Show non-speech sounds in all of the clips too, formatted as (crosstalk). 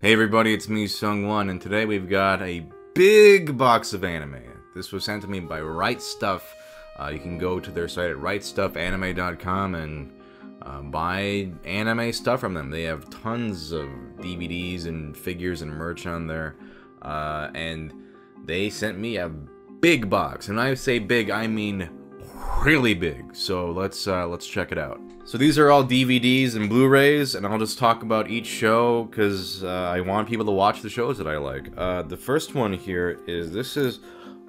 Hey everybody, it's me, Sung Won, and today we've got a big box of anime. This was sent to me by RightStuf. Uh, you can go to their site at rightstufanime.com and uh, buy anime stuff from them. They have tons of DVDs and figures and merch on there. Uh, and they sent me a big box. And I say big, I mean really big. So let's uh, let's check it out. So these are all DVDs and Blu-rays, and I'll just talk about each show because uh, I want people to watch the shows that I like. Uh, the first one here is this is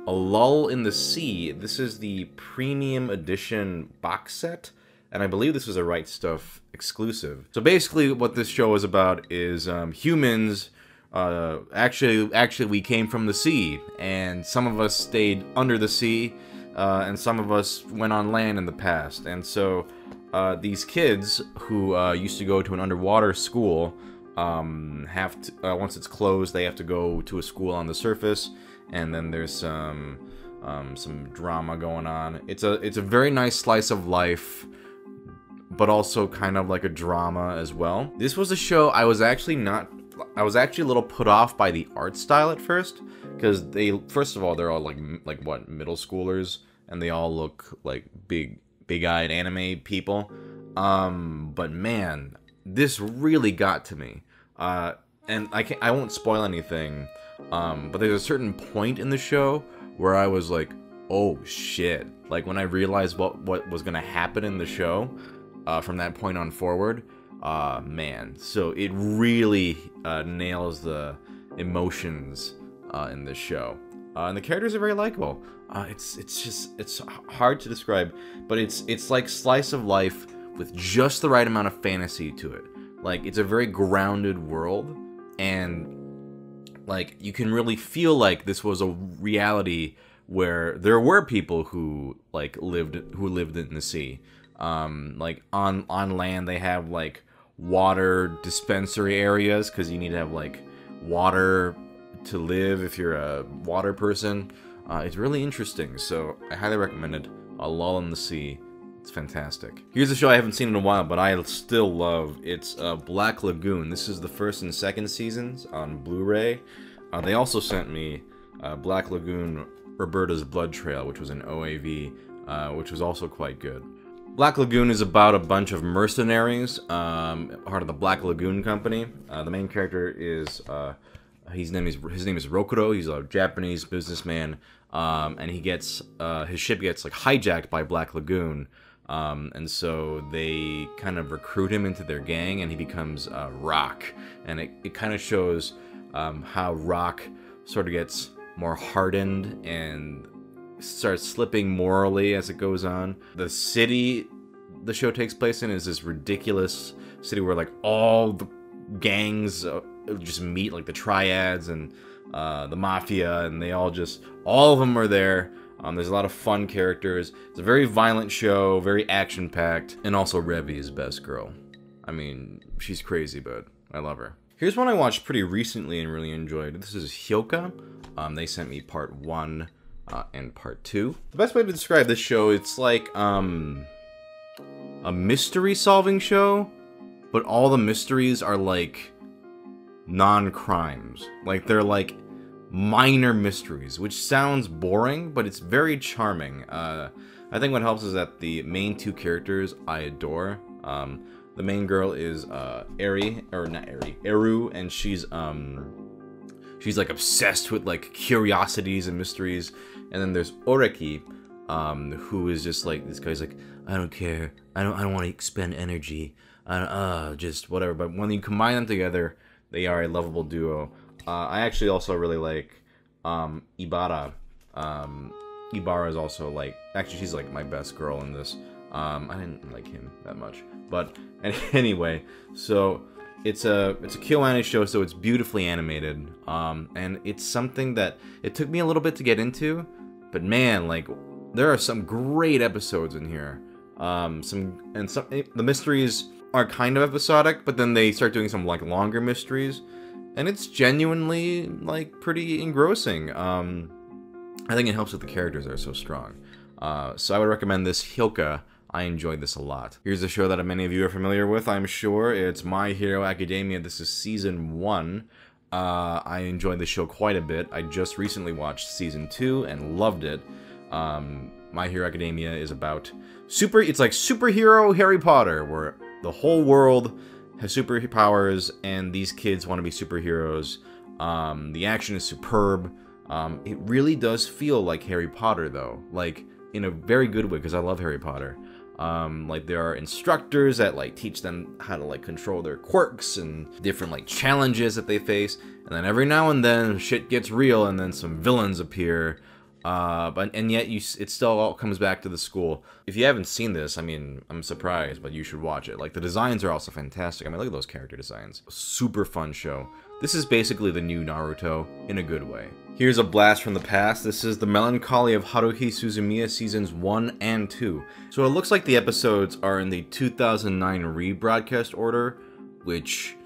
a Lull in the Sea. This is the premium edition box set, and I believe this was a RightStuf exclusive. So basically, what this show is about is um, humans. Uh, actually, actually, we came from the sea, and some of us stayed under the sea uh, and some of us went on land in the past. And so uh, these kids who uh, used to go to an underwater school um, have to, uh, once it's closed, they have to go to a school on the surface, and then there's some um, some drama going on. It's a it's a very nice slice of life. But also kind of like a drama as well. This was a show I was actually not I was actually a little put off by the art style at first because they first of all they're all like like what middle schoolers and they all look like big big-eyed anime people. Um but man this really got to me. Uh and i can't i won't spoil anything um but there's a certain point in the show where i was like oh shit. Like when i realized what what was gonna happen in the show uh from that point on forward uh man. So it really uh nails the emotions uh in this show uh, and the characters are very likable. Uh, it's it's just it's hard to describe, but it's it's like slice of life with just the right amount of fantasy to it. Like it's a very grounded world, and like you can really feel like this was a reality where there were people who like lived who lived in the sea. Um, like on on land, they have like water dispensary areas because you need to have like water to live if you're a water person. Uh, it's really interesting, so I highly recommend it. A Lull in the Sea. It's fantastic. Here's a show I haven't seen in a while, but I still love. It's uh, Black Lagoon. This is the first and second seasons on Blu-ray. Uh, they also sent me uh, Black Lagoon Roberta's Blood Trail, which was an OAV, uh, which was also quite good. Black Lagoon is about a bunch of mercenaries, um, part of the Black Lagoon Company. Uh, the main character is his name is his name is Rokuro. He's a Japanese businessman, um, and he gets uh, his ship gets like hijacked by Black Lagoon, um, and so they kind of recruit him into their gang, and he becomes uh, Rock, and it, it kind of shows um, how Rock sort of gets more hardened and starts slipping morally as it goes on. The city the show takes place in is this ridiculous city where like all the gangs uh, just meet like the triads and uh, the mafia, and they all just all of them are there. Um, there's a lot of fun characters. It's a very violent show, very action packed, and also is best girl. I mean, she's crazy, but I love her. Here's one I watched pretty recently and really enjoyed. This is Hyouka. Um, they sent me part one uh, and part two. The best way to describe this show, it's like um, a mystery solving show, but all the mysteries are like non-crimes. Like they're like minor mysteries, which sounds boring, but it's very charming. Uh, I think what helps is that the main two characters I adore. Um, the main girl is uh, Eri, or not Eri, Eru, and she's um, she's like obsessed with like curiosities and mysteries. And then there's Oreki, um, who is just like this guy's like, I don't care, I don't, I don't want to expend energy, I uh, just whatever. But when you combine them together, they are a lovable duo. Uh, I actually also really like um, Ibara. Um, Ibara is also like actually she's like my best girl in this. Um, I didn't like him that much, but (laughs) anyway, so it's a it's a KyoAni show, so it's beautifully animated, um, and it's something that it took me a little bit to get into, but man, like there are some great episodes in here. Um, some and some the mysteries are kind of episodic, but then they start doing some like longer mysteries, and it's genuinely like pretty engrossing. Um, I think it helps that the characters are so strong. Uh, so I would recommend this Hyouka I enjoyed this a lot. Here's a show that many of you are familiar with, I'm sure. It's My Hero Academia. This is season one. Uh, I enjoyed the show quite a bit. I just recently watched season two and loved it. Um, My Hero Academia is about super. It's like superhero Harry Potter, where the whole world has superpowers, and these kids want to be superheroes. Um, the action is superb. Um, it really does feel like Harry Potter, though, like in a very good way, because I love Harry Potter. Um, like there are instructors that like teach them how to like control their quirks and different like challenges that they face. And then every now and then shit gets real, and then some villains appear. Uh, but and yet you, it still all comes back to the school. If you haven't seen this, I mean, I'm surprised, but you should watch it. Like the designs are also fantastic. I mean, look at those character designs. Super fun show. This is basically the new Naruto in a good way. Here's a blast from the past. This is The Melancholy of Haruhi Suzumiya Seasons 1 and 2. So it looks like the episodes are in the 2009 rebroadcast order, which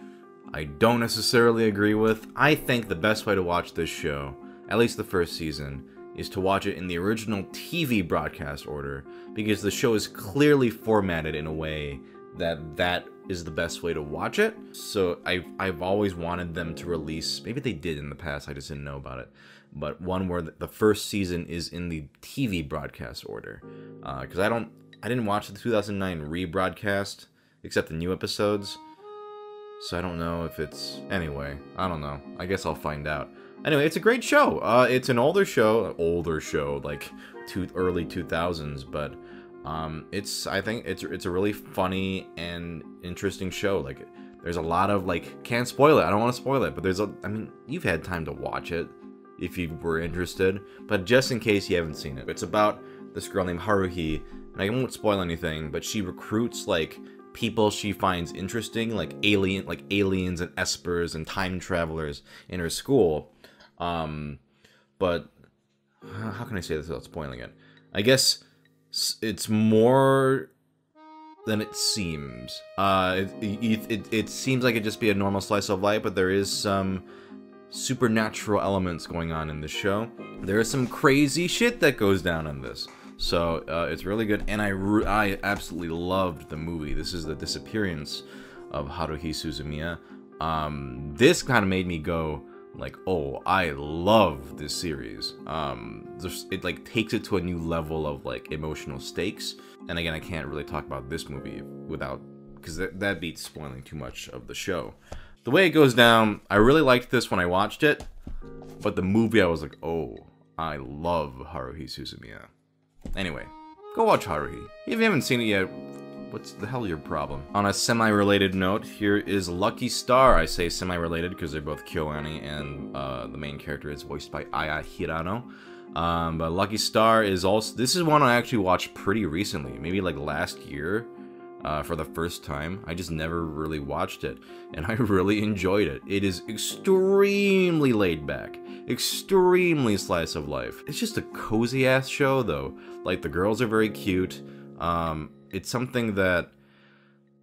I don't necessarily agree with. I think the best way to watch this show, at least the first season, is to watch it in the original TV broadcast order, because the show is clearly formatted in a way that that is the best way to watch it. So I've, I've always wanted them to release, maybe they did in the past, I just didn't know about it, but one where the first season is in the TV broadcast order. Because uh, I don't, I didn't watch the 2009 rebroadcast, except the new episodes. So I don't know if it's, anyway, I don't know. I guess I'll find out. Anyway, it's a great show. Uh, it's an older show, older show, like two, early 2000s, but um, it's I think it's it's a really funny and interesting show. Like there's a lot of like can't spoil it. I don't want to spoil it, but there's a I mean you've had time to watch it if you were interested. But just in case you haven't seen it, it's about this girl named Haruhi, and I won't spoil anything, but she recruits like people she finds interesting, like alien like aliens and espers and time travelers in her school. Um, but how can I say this without spoiling it? I guess it's more than it seems. Uh, it, it, it seems like it just be a normal slice of life, but there is some supernatural elements going on in the show. There is some crazy shit that goes down in this. So uh, it's really good, and I, I absolutely loved the movie. This is the disappearance of Haruhi Suzumiya. Um, this kind of made me go, like oh i love this series. Um it like takes it to a new level of like emotional stakes. And again i can't really talk about this movie without because that, that beats spoiling too much of the show. The way it goes down i really liked this when i watched it but the movie i was like oh i love haruhi suzumiya. Anyway go watch haruhi. If you haven't seen it yet What's the hell your problem? On a semi-related note, here is Lucky Star. I say semi-related because they're both KyoAni and uh, the main character is voiced by Aya Hirano. Um, but Lucky Star is also... This is one I actually watched pretty recently, maybe like last year. Uh, for the first time. I just never really watched it, and (laughs) I really enjoyed it. It is extremely laid back, extremely slice of life. It's just a cozy ass show, though. Like the girls are very cute. Um, it's something that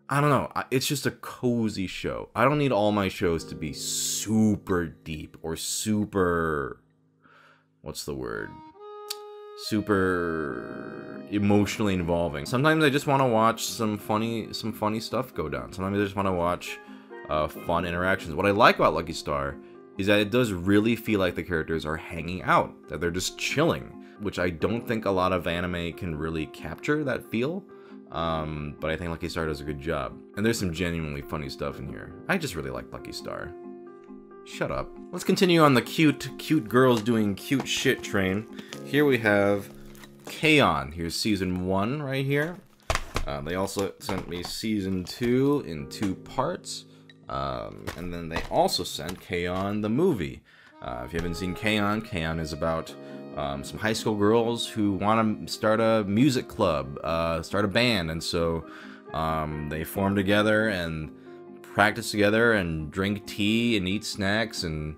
I don't know. It's just a cozy show. I don't need all my shows to be super deep or super what's the word? Super emotionally involving. Sometimes I just want to watch some funny some funny stuff go down. Sometimes I just want to watch uh, fun interactions. What I like about Lucky Star is that it does really feel like the characters are hanging out, that they're just chilling, which I don't think a lot of anime can really capture that feel. Um, but I think Lucky Star does a good job. And there's some genuinely funny stuff in here. I just really like Lucky Star. Shut up. Let's continue on the cute, cute girls doing cute shit train. Here we have K-On! Here's season one right here. Uh, they also sent me season two in two parts. Um, and then they also sent K-On! the movie. Uh, if you haven't seen K-On!, K-On! is about um, some high school girls who want to start a music club, uh, start a band, and so um, they form together and practice together and drink tea and eat snacks, and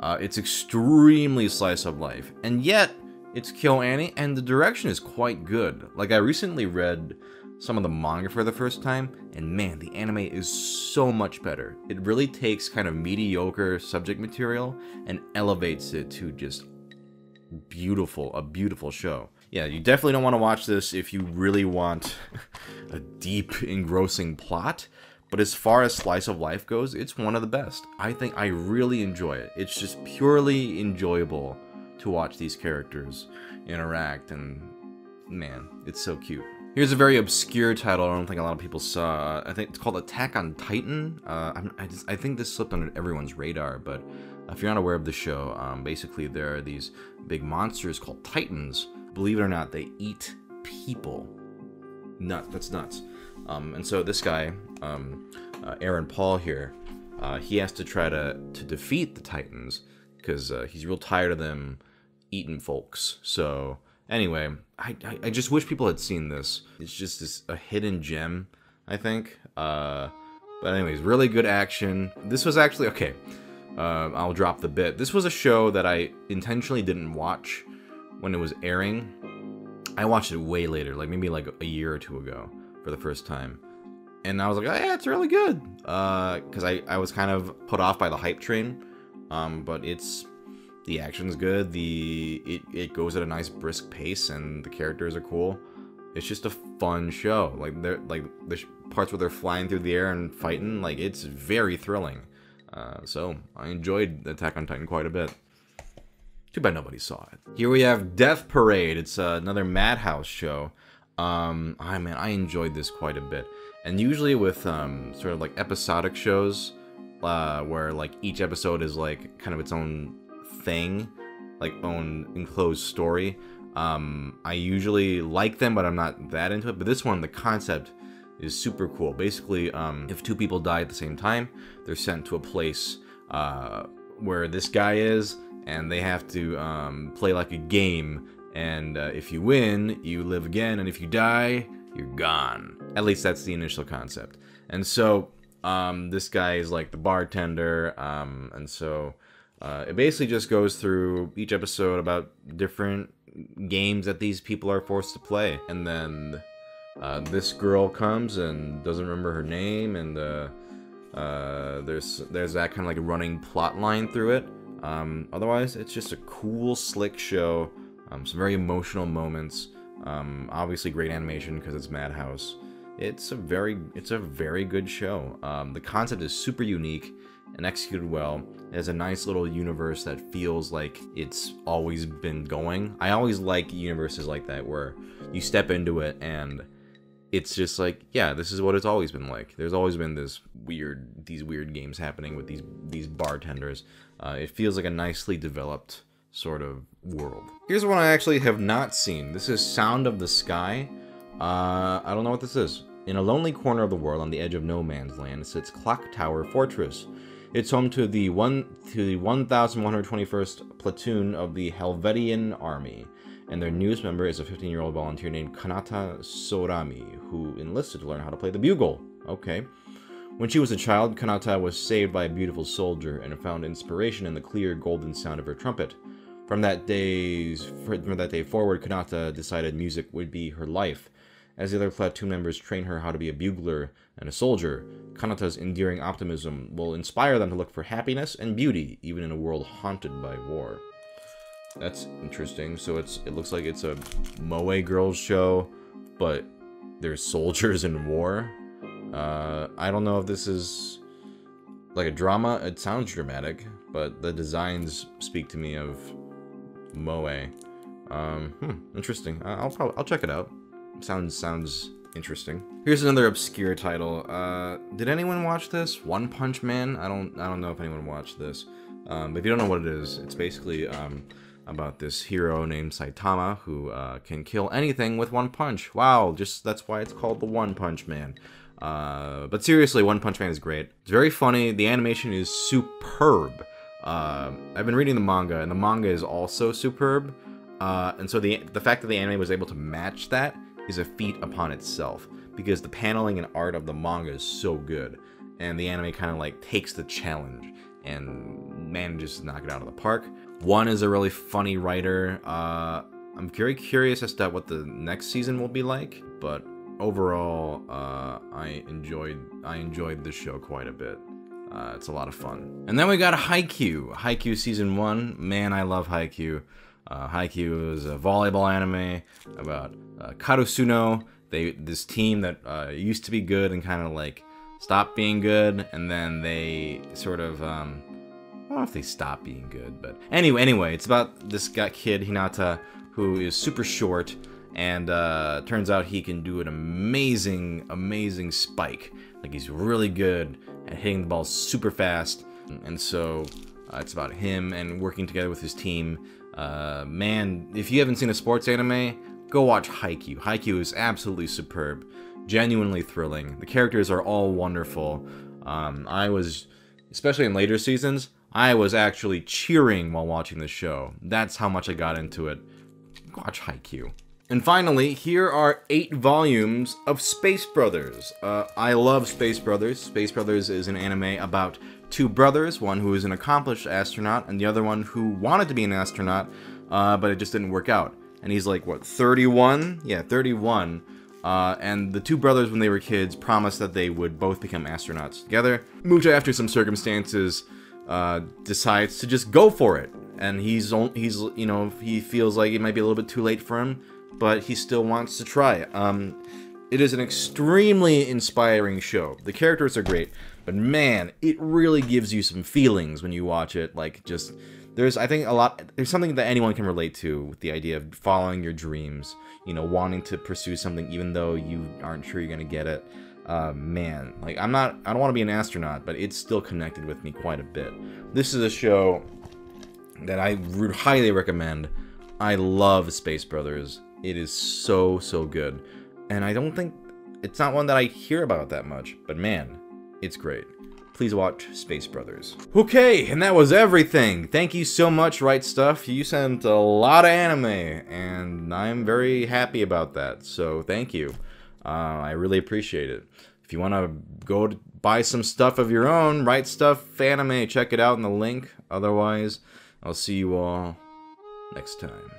uh, it's extremely slice of life. And yet, it's KyoAni, and the direction is quite good. Like, I recently read some of the manga for the first time, and man, the anime is so much better. It really takes kind of mediocre subject material and elevates it to just beautiful, a beautiful show. yeah, you definitely don't want to watch this if you really want (laughs) a deep, engrossing plot. But as far as slice of life goes, it's one of the best. I think I really enjoy it. It's just purely enjoyable to watch these characters interact, and man, it's so cute. Here's a very obscure title I don't think a lot of people saw. I think it's called Attack on Titan. Uh, I, just, I think this slipped under everyone's radar, but if you're not aware of the show, um, basically there are these big monsters called Titans. Believe it or not, they eat people. Nut, that's nuts. Um, and so this guy, um, uh, Aaron Paul here, uh, he has to try to, to defeat the Titans because uh, he's real tired of them eating folks. So anyway, I, I, I, just wish people had seen this. It's just this, a hidden gem, I think. Uh, but anyways, really good action. This was actually, okay, uh, I'll drop the bit. This was a show that I intentionally didn't watch when it was airing. I watched it way later, like maybe like a year or two ago for the first time. And I was like, oh, yeah, it's really good. Because uh, I, I was kind of put off by the hype train. Um, but it's the action's good. The it, it goes at a nice brisk pace, and the characters are cool. It's just a fun show. Like they're like the parts where they're flying through the air and fighting. Like it's very thrilling. Uh, so I enjoyed Attack on Titan quite a bit. Too bad nobody saw it. Here we have Death Parade. It's uh, another Madhouse show. Um, I man, I enjoyed this quite a bit. And usually with um, sort of like episodic shows, uh, where like each episode is like kind of its own thing, like own enclosed story. Um, I usually like them, but I'm not that into it. But this one, the concept is super cool. Basically, um, if two people die at the same time, they're sent to a place uh, where this guy is, and they have to um, play like a game and uh, if you win, you live again, and if you die, you're gone. At least that's the initial concept. And so um, this guy is like the bartender, um, and so uh, it basically just goes through each episode about different games that these people are forced to play, and then uh, this girl comes and doesn't remember her name, and uh, uh there's there's that kind of like running plot line through it. Um, otherwise, it's just a cool, slick show um, some very emotional moments. Um, obviously, great animation because it's Madhouse. It's a very, it's a very good show. Um, the concept is super unique and executed well. It has a nice little universe that feels like it's always been going. I always like universes like that where you step into it and it's just like, yeah, this is what it's always been like. There's always been this weird, these weird games happening with these these bartenders. Uh, it feels like a nicely developed sort of world. Here's one I actually have not seen. This is Sound of the Sky. Uh, I don't know what this is. In a lonely corner of the world on the edge of no man's land sits Clock Tower Fortress. It's home to the one to the 1,121st platoon of the Helvetian Army, and their newest member is a 15-year-old volunteer named Kanata Sorami, who enlisted to learn how to play the bugle. Okay. When she was a child, Kanata was saved by a beautiful soldier and found inspiration in the clear golden sound of her trumpet. From that day's from that day forward, Kanata decided music would be her life. As the other platoon members train her how to be a bugler and a soldier, Kanata's endearing optimism will inspire them to look for happiness and beauty, even in a world haunted by war. That's interesting. So it's it looks like it's a Moe Girls show, but there's soldiers in war. Uh, I don't know if this is like a drama. It sounds dramatic, but the designs speak to me of Moe. Um, hmm, interesting. I'll probably I'll check it out. Sounds sounds interesting. Here's another obscure title. Uh, did anyone watch this? One Punch Man. I don't I don't know if anyone watched this. Um, if you don't know what it is, it's basically um, about this hero named Saitama who uh, can kill anything with one punch. Wow, just that's why it's called the One Punch Man. Uh, but seriously, One Punch Man is great. It's very funny. The animation is superb. Uh, I've been reading the manga, and the manga is also superb. Uh, and so the the fact that the anime was able to match that is a feat upon itself because the paneling and art of the manga is so good, and the anime kind of like takes the challenge and manages to knock it out of the park. One is a really funny writer. Uh, I'm very curious as to what the next season will be like, but overall, uh, I enjoyed I enjoyed the show quite a bit. Uh, it's a lot of fun. And then we got Haikyuu. Haikyuu season one. Man, I love Haikyuu. Uh, Haikyuu is a volleyball anime about uh, Karasuno. They this team that uh, used to be good and kind of like stopped being good, and then they sort of um, I don't know if they stopped being good, but anyway, anyway, it's about this guy kid Hinata who is super short, and uh, turns out he can do an amazing, amazing spike. Like he's really good at hitting the ball super fast, and so uh, it's about him and working together with his team. Uh, man, if you haven't seen a sports anime, go watch Haikyuu. Haikyuu is absolutely superb, genuinely thrilling. The characters are all wonderful. Um, I was, especially in later seasons, I was actually cheering while watching the show. That's how much I got into it. Watch Haikyuu. And finally, here are eight volumes of Space Brothers. Uh, I love Space Brothers. Space Brothers is an anime about two brothers, one who is an accomplished astronaut, and the other one who wanted to be an astronaut, uh, but it just didn't work out. And he's like, what, 31? Yeah, 31. Uh, and the two brothers, when they were kids, promised that they would both become astronauts together. Mutta, after some circumstances, uh, decides to just go for it. And he's, he's, you know, he feels like it might be a little bit too late for him, but he still wants to try. Um, it is an extremely inspiring show. The characters are great, but man, it really gives you some feelings when you watch it. Like, just, there's, I think, a lot, there's something that anyone can relate to with the idea of following your dreams, you know, wanting to pursue something even though you aren't sure you're gonna get it. Uh, man, like, I'm not, I don't want to be an astronaut, but it's still connected with me quite a bit. This is a show that I would highly recommend. I love Space Brothers. It is so, so good. And I don't think it's not one that I hear about that much, but man, it's great. Please watch Space Brothers. Okay, and that was everything. Thank you so much, RightStuf. You sent a lot of anime, and I'm very happy about that. So thank you. Uh, I really appreciate it. If you want to go to buy some stuff of your own, RightStuf, Anime, check it out in the link. Otherwise, I'll see you all next time.